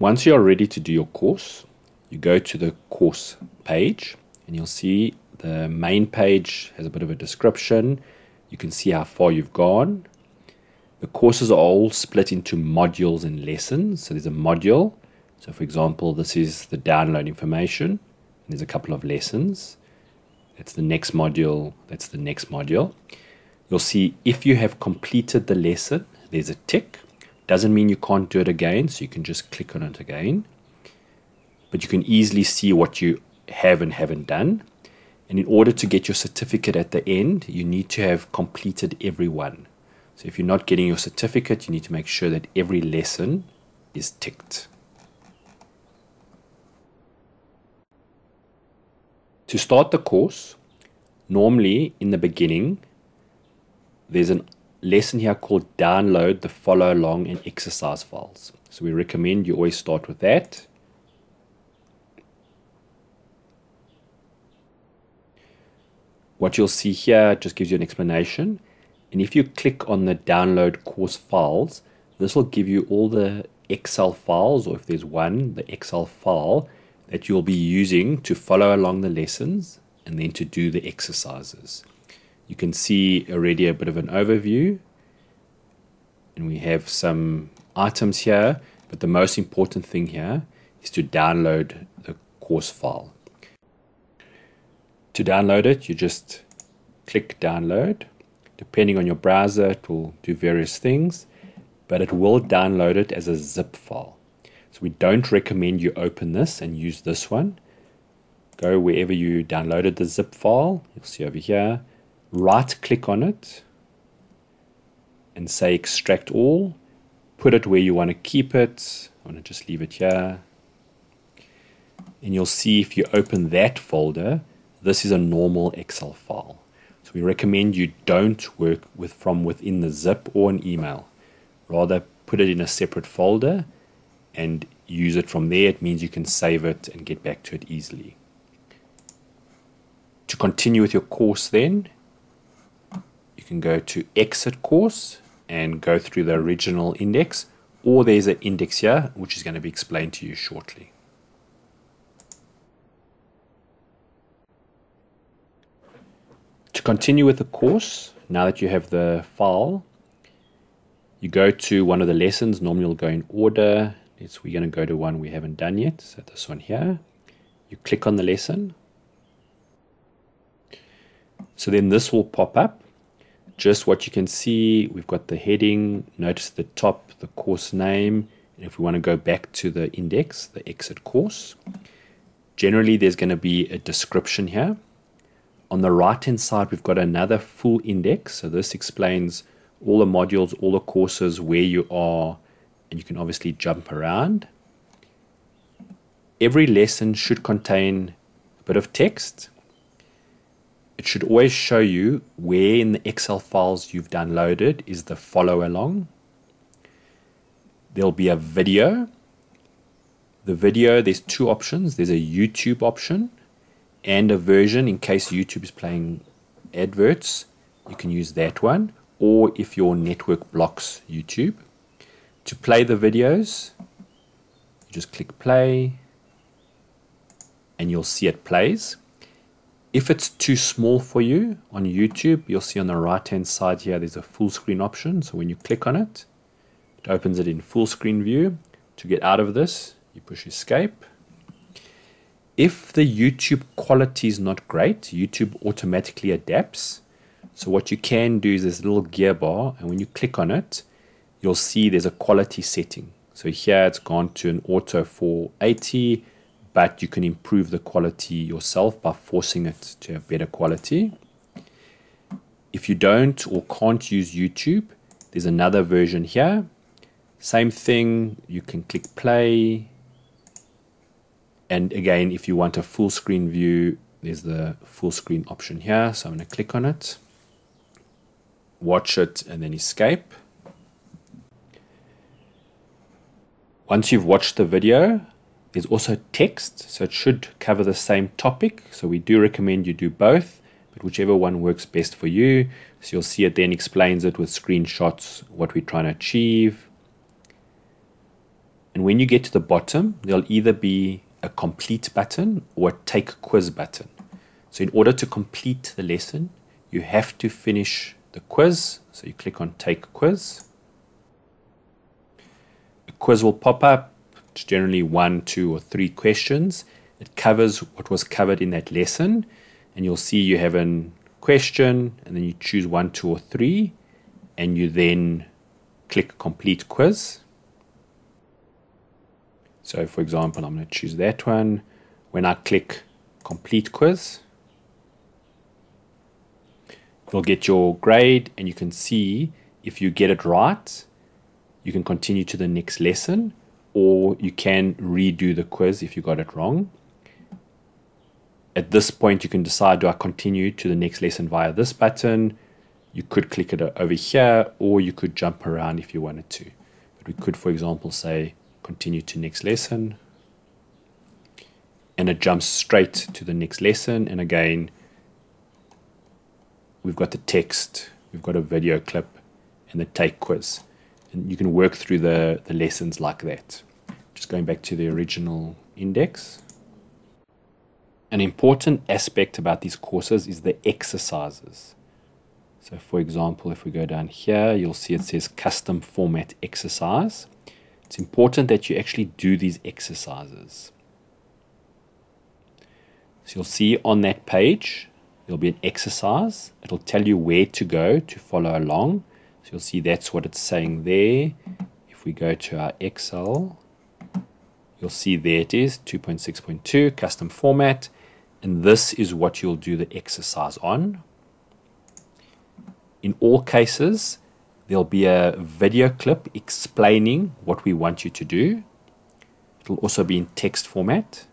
Once you are ready to do your course, you go to the course page and you'll see the main page has a bit of a description. You can see how far you've gone. The courses are all split into modules and lessons. So there's a module. So for example, this is the download information. there's a couple of lessons. That's the next module. That's the next module. You'll see if you have completed the lesson, there's a tick. Doesn't mean you can't do it again, so you can just click on it again. But you can easily see what you have and haven't done. And in order to get your certificate at the end, you need to have completed every one. So if you're not getting your certificate, you need to make sure that every lesson is ticked. To start the course, normally in the beginning, there's a lesson here called download the follow along and exercise files. So we recommend you always start with that. What you'll see here just gives you an explanation. And if you click on the download course files, this will give you all the Excel files, or if there's one, the Excel file that you'll be using to follow along the lessons and then to do the exercises. You can see already a bit of an overview and we have some items here, but the most important thing here is to download the course file. To download it, you just click download. Depending on your browser, it will do various things, but it will download it as a zip file. So we don't recommend you open this and use this one. Go wherever you downloaded the zip file. You'll see over here. Right click on it and say extract all. Put it where you want to keep it. I want to just leave it here. And you'll see if you open that folder, this is a normal Excel file. So we recommend you don't work with from within the zip or an email. Rather put it in a separate folder and use it from there. It means you can save it and get back to it easily. To continue with your course then, you can go to exit course and go through the original index or there's an index here which is going to be explained to you shortly. To continue with the course, now that you have the file, you go to one of the lessons. Normally you'll go in order. It's, we're going to go to one we haven't done yet. So this one here. You click on the lesson. So then this will pop up. Just what you can see, we've got the heading. Notice the top, the course name. And if we want to go back to the index, the exit course, generally there's going to be a description here. On the right hand side, we've got another full index. So this explains all the modules, all the courses, where you are, and you can obviously jump around. Every lesson should contain a bit of text. Should always show you where in the Excel files you've downloaded is the follow along. There'll be a video. The video, there's two options. There's a YouTube option and a version in case YouTube is playing adverts. You can use that one. Or if your network blocks YouTube. To play the videos, you just click play and you'll see it plays. If it's too small for you on YouTube, you'll see on the right hand side here there's a full screen option. So when you click on it, it opens it in full screen view. To get out of this, you push escape. If the YouTube quality is not great, YouTube automatically adapts. So what you can do is this little gear bar, and when you click on it, you'll see there's a quality setting. So here it's gone to an auto 480 but you can improve the quality yourself by forcing it to have better quality. If you don't or can't use YouTube, there's another version here. Same thing, you can click play. And again, if you want a full screen view, there's the full screen option here. So I'm going to click on it, watch it, and then escape. Once you've watched the video, there's also text, so it should cover the same topic. So we do recommend you do both, but whichever one works best for you. So you'll see it then explains it with screenshots, what we're trying to achieve. And when you get to the bottom, there'll either be a complete button or a take quiz button. So in order to complete the lesson, you have to finish the quiz. So you click on take quiz. A quiz will pop up. Generally one, two, or three questions. It covers what was covered in that lesson. And you'll see you have a question, and then you choose one, two, or three, and you then click complete quiz. So for example, I'm going to choose that one. When I click complete quiz, you'll get your grade and you can see if you get it right, you can continue to the next lesson or you can redo the quiz if you got it wrong. At this point, you can decide do I continue to the next lesson via this button? You could click it over here or you could jump around if you wanted to. But we could, for example, say continue to next lesson and it jumps straight to the next lesson and again we've got the text we've got a video clip and the take quiz and you can work through the, the lessons like that just going back to the original index an important aspect about these courses is the exercises so for example if we go down here you'll see it says custom format exercise it's important that you actually do these exercises. So you'll see on that page, there'll be an exercise. It'll tell you where to go to follow along. So you'll see that's what it's saying there. If we go to our Excel, you'll see there it is, 2.6.2, custom format. And this is what you'll do the exercise on. In all cases, There'll be a video clip explaining what we want you to do. It'll also be in text format.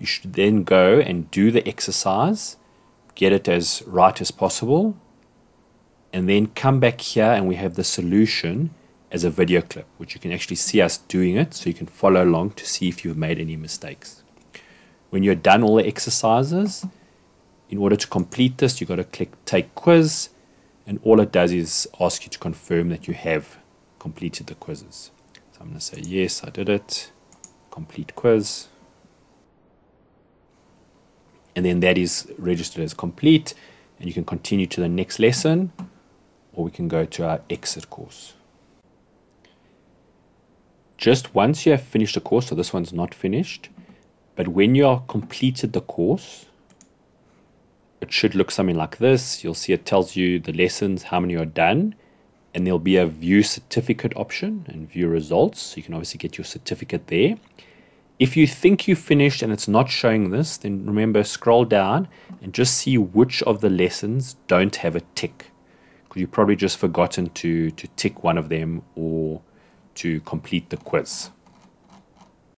You should then go and do the exercise, get it as right as possible, and then come back here and we have the solution as a video clip, which you can actually see us doing it so you can follow along to see if you've made any mistakes. When you're done all the exercises, in order to complete this, you've got to click Take Quiz and all it does is ask you to confirm that you have completed the quizzes. So I'm going to say, yes, I did it. Complete quiz. And then that is registered as complete. And you can continue to the next lesson, or we can go to our exit course. Just once you have finished the course, so this one's not finished, but when you are completed the course, it should look something like this. You'll see it tells you the lessons, how many are done, and there'll be a view certificate option and view results. So you can obviously get your certificate there. If you think you finished and it's not showing this, then remember scroll down and just see which of the lessons don't have a tick. You've probably just forgotten to, to tick one of them or to complete the quiz.